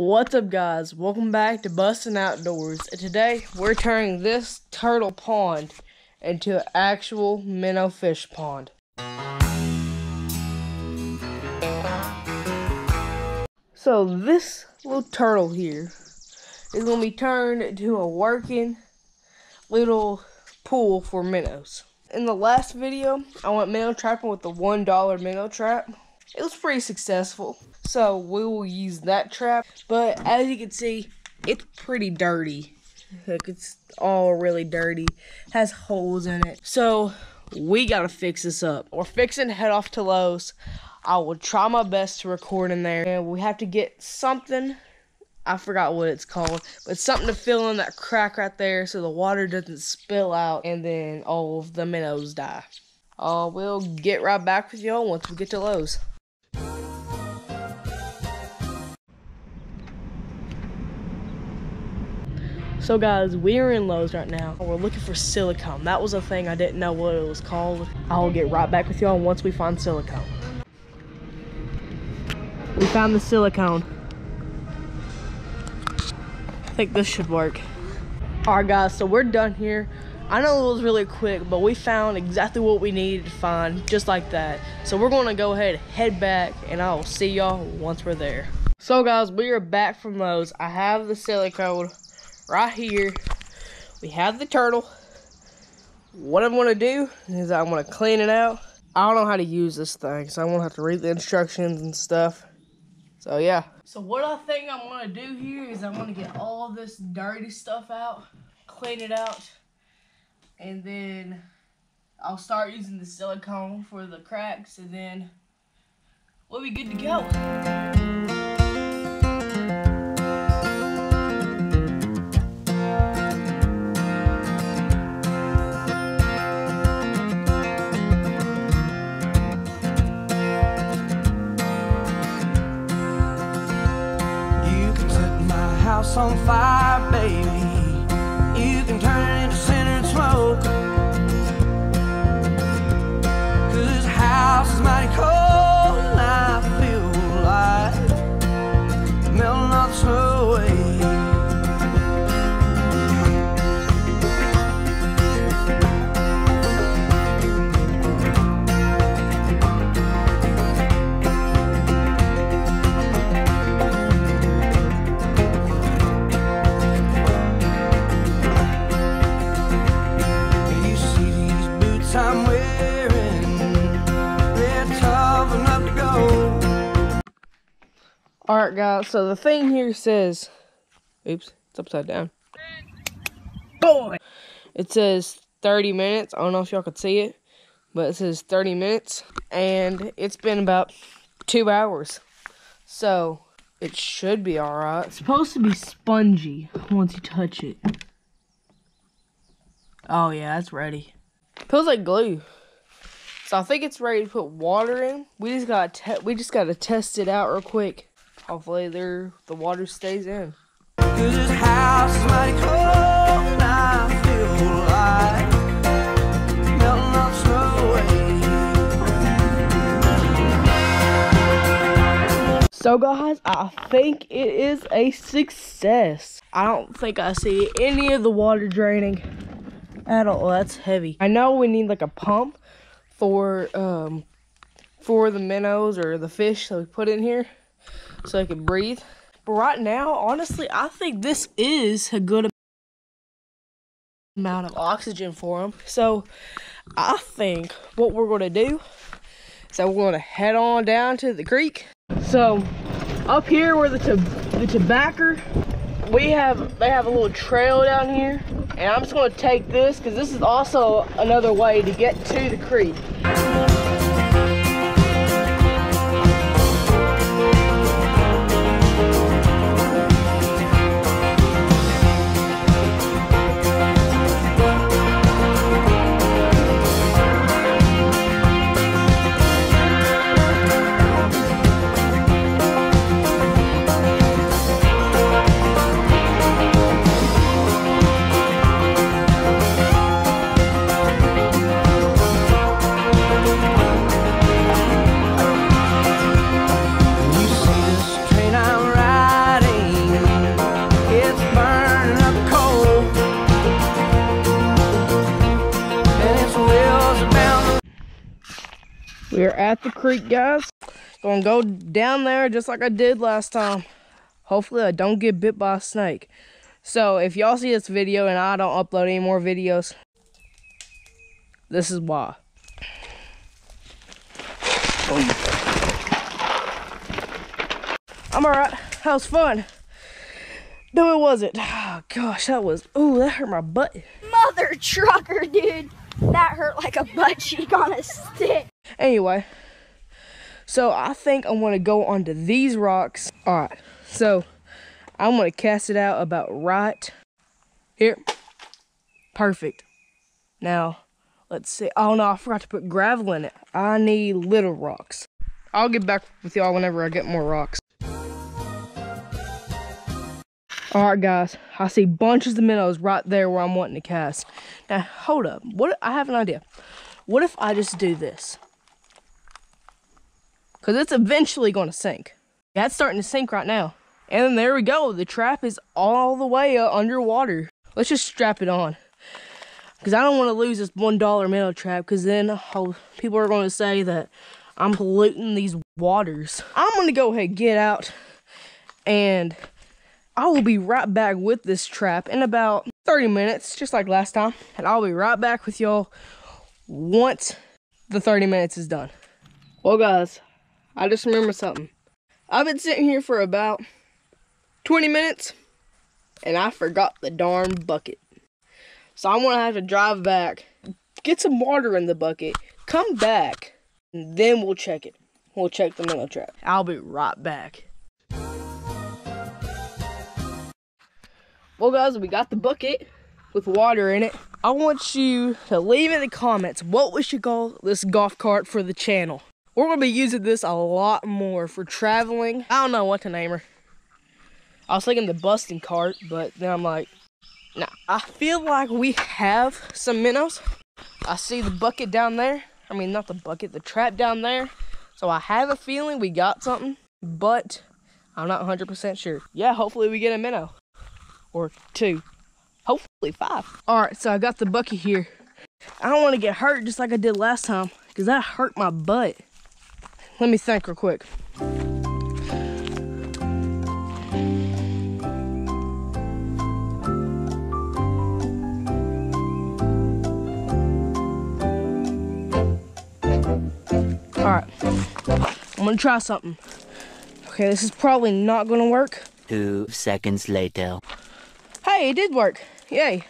What's up guys? Welcome back to Bustin' Outdoors. And today we're turning this turtle pond into an actual minnow fish pond. So this little turtle here is going to be turned into a working little pool for minnows. In the last video, I went minnow trapping with the $1 minnow trap. It was pretty successful. So we will use that trap. But as you can see, it's pretty dirty. Like it's all really dirty. Has holes in it. So we gotta fix this up. We're fixing to head off to Lowe's. I will try my best to record in there. And we have to get something. I forgot what it's called. But something to fill in that crack right there so the water doesn't spill out and then all of the minnows die. Uh, we'll get right back with y'all once we get to Lowe's. So guys, we're in Lowe's right now. We're looking for silicone. That was a thing I didn't know what it was called. I'll get right back with y'all once we find silicone. We found the silicone. I think this should work. Alright guys, so we're done here. I know it was really quick, but we found exactly what we needed to find, just like that. So we're gonna go ahead, head back, and I will see y'all once we're there. So guys, we are back from Lowe's. I have the silicone right here, we have the turtle. What I'm gonna do is I'm gonna clean it out. I don't know how to use this thing, so I'm gonna have to read the instructions and stuff. So yeah. So what I think I'm gonna do here is I'm gonna get all this dirty stuff out, clean it out, and then I'll start using the silicone for the cracks, and then we'll be good to go. Alright guys, so the thing here says, oops, it's upside down. Boy! It says 30 minutes, I don't know if y'all could see it, but it says 30 minutes, and it's been about two hours. So, it should be alright. It's supposed to be spongy once you touch it. Oh yeah, it's ready. It Feels like glue. So I think it's ready to put water in. We just gotta we just gotta test it out real quick. Hopefully there the water stays in. So guys, I think it is a success. I don't think I see any of the water draining at all. That's heavy. I know we need like a pump for um for the minnows or the fish that we put in here so I can breathe. But right now, honestly, I think this is a good amount of oxygen for him. So I think what we're going to do is that we're going to head on down to the creek. So up here where the, the tobacco, we have, they have a little trail down here. And I'm just going to take this because this is also another way to get to the creek. We're at the creek, guys. Gonna go down there just like I did last time. Hopefully I don't get bit by a snake. So if y'all see this video and I don't upload any more videos, this is why. I'm alright. That was fun. No, it wasn't. Oh, gosh, that was. Ooh, that hurt my butt. Mother trucker, dude. That hurt like a butt cheek on a stick. Anyway, so I think I'm gonna go onto these rocks. All right, so I'm gonna cast it out about right here. Perfect. Now, let's see. Oh no, I forgot to put gravel in it. I need little rocks. I'll get back with y'all whenever I get more rocks. All right, guys, I see bunches of minnows right there where I'm wanting to cast. Now, hold up. What? I have an idea. What if I just do this? Because it's eventually going to sink. It's starting to sink right now. And there we go. The trap is all the way uh, underwater. Let's just strap it on. Because I don't want to lose this $1 minnow trap. Because then I'll, people are going to say that I'm polluting these waters. I'm going to go ahead get out. And I will be right back with this trap in about 30 minutes. Just like last time. And I'll be right back with y'all once the 30 minutes is done. Well, guys, I just remembered something. I've been sitting here for about 20 minutes and I forgot the darn bucket. So I'm gonna have to drive back, get some water in the bucket, come back, and then we'll check it. We'll check the minnow trap. I'll be right back. Well guys, we got the bucket with water in it. I want you to leave in the comments what we should call this golf cart for the channel. We're gonna be using this a lot more for traveling. I don't know what to name her. I was thinking the busting cart, but then I'm like, nah. I feel like we have some minnows. I see the bucket down there. I mean, not the bucket, the trap down there. So I have a feeling we got something, but I'm not 100% sure. Yeah, hopefully we get a minnow. Or two. Hopefully five. All right, so I got the bucket here. I don't want to get hurt just like I did last time, because that hurt my butt. Let me think real quick. Alright, I'm gonna try something. Okay, this is probably not gonna work. Two seconds later. Hey, it did work. Yay.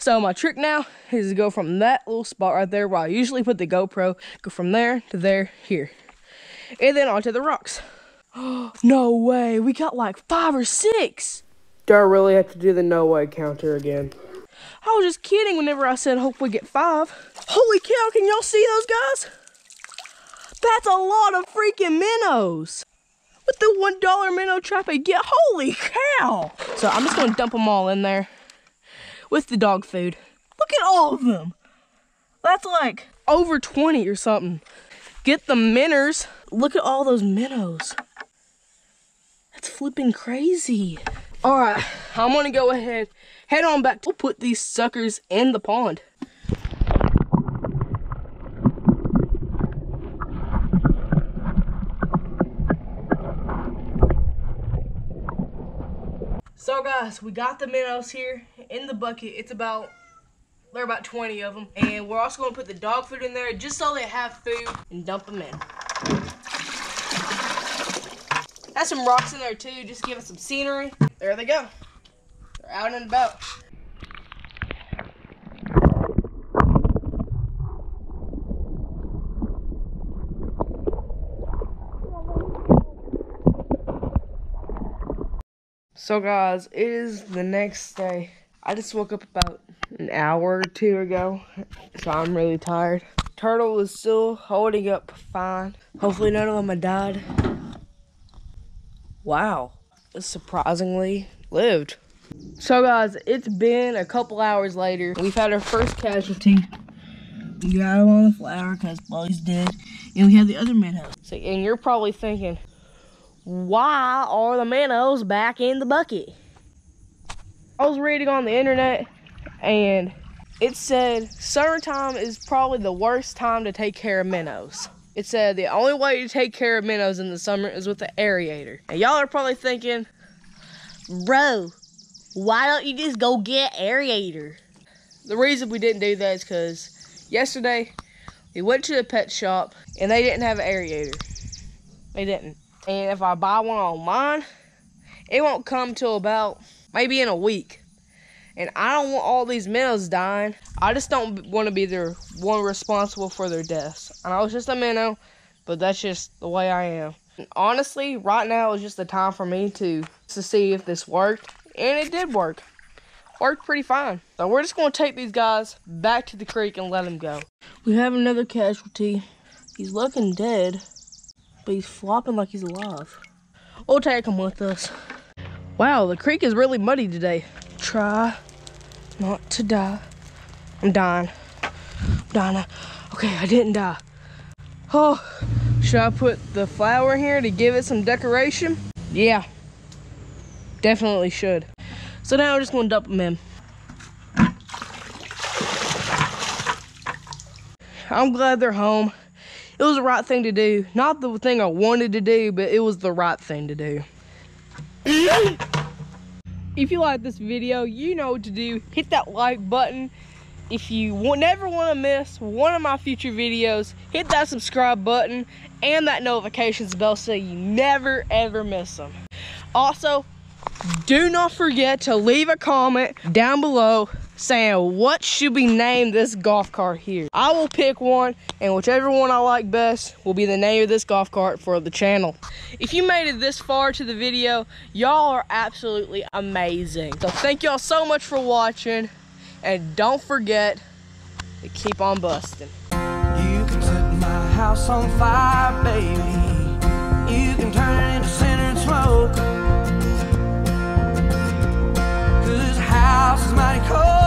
So my trick now is to go from that little spot right there where I usually put the GoPro, go from there to there, here. And then onto the rocks. no way, we got like five or six. Do I really have to do the no way counter again? I was just kidding whenever I said hope we get five. Holy cow, can y'all see those guys? That's a lot of freaking minnows. With the one dollar minnow trap I get, holy cow. So I'm just gonna dump them all in there with the dog food. Look at all of them. That's like over 20 or something. Get the minners. Look at all those minnows. That's flipping crazy. All right, I'm gonna go ahead, head on back. We'll put these suckers in the pond. So guys, we got the minnows here in the bucket. It's about, there are about 20 of them. And we're also gonna put the dog food in there just so they have food and dump them in. Has some rocks in there too, just give it some scenery. There they go. They're out and about. So guys, it is the next day. I just woke up about an hour or two ago, so I'm really tired. Turtle is still holding up fine. Hopefully none of them have died. Wow, surprisingly lived. So guys, it's been a couple hours later. We've had our first casualty. We got him on the flower because he's dead. And we have the other minnows. So, and you're probably thinking, why are the minnows back in the bucket? I was reading on the internet and it said summertime is probably the worst time to take care of minnows. It said the only way to take care of minnows in the summer is with the aerator. And y'all are probably thinking, bro, why don't you just go get aerator? The reason we didn't do that is because yesterday we went to the pet shop and they didn't have an aerator. They didn't. And if I buy one online, it won't come till about maybe in a week. And I don't want all these minnows dying. I just don't want to be the one responsible for their deaths. And I was just a minnow, but that's just the way I am. And honestly, right now is just the time for me to to see if this worked, and it did work. Worked pretty fine. So we're just gonna take these guys back to the creek and let them go. We have another casualty. He's looking dead, but he's flopping like he's alive. We'll take him with us. Wow, the creek is really muddy today. Try not to die. I'm dying. I'm dying. Okay, I didn't die. Oh, should I put the flower here to give it some decoration? Yeah, definitely should. So now I'm just gonna dump them in. I'm glad they're home. It was the right thing to do. Not the thing I wanted to do, but it was the right thing to do. If you like this video, you know what to do. Hit that like button. If you never want to miss one of my future videos, hit that subscribe button and that notifications bell so you never ever miss them. Also, do not forget to leave a comment down below saying what should we name this golf cart here. I will pick one and whichever one I like best will be the name of this golf cart for the channel. If you made it this far to the video, y'all are absolutely amazing. So thank y'all so much for watching and don't forget to keep on busting. You can set my house on fire, baby. You can turn it into center smoke. Cause house is mighty cold.